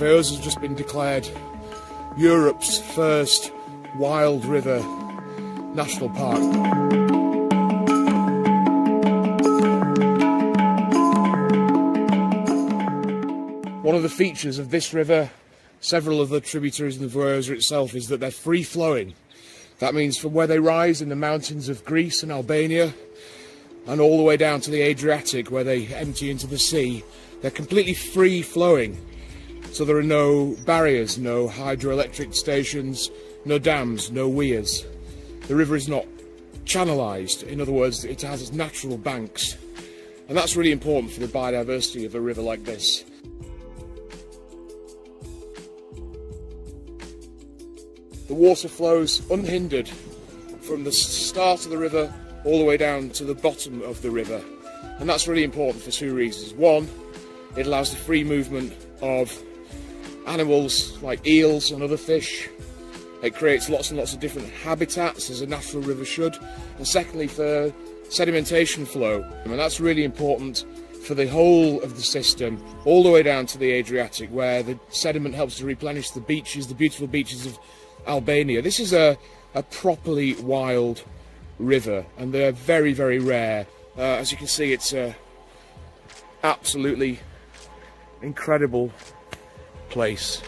Vjosa has just been declared Europe's first wild river national park. One of the features of this river, several of the tributaries in the Vjosa itself, is that they're free flowing. That means from where they rise in the mountains of Greece and Albania, and all the way down to the Adriatic where they empty into the sea, they're completely free flowing. So there are no barriers, no hydroelectric stations, no dams, no weirs. The river is not channelized. In other words, it has its natural banks. And that's really important for the biodiversity of a river like this. The water flows unhindered from the start of the river all the way down to the bottom of the river. And that's really important for two reasons. One, it allows the free movement of animals like eels and other fish. It creates lots and lots of different habitats as a natural river should. And secondly, for sedimentation flow. And that's really important for the whole of the system, all the way down to the Adriatic, where the sediment helps to replenish the beaches, the beautiful beaches of Albania. This is a, a properly wild river, and they're very, very rare. Uh, as you can see, it's a absolutely incredible place.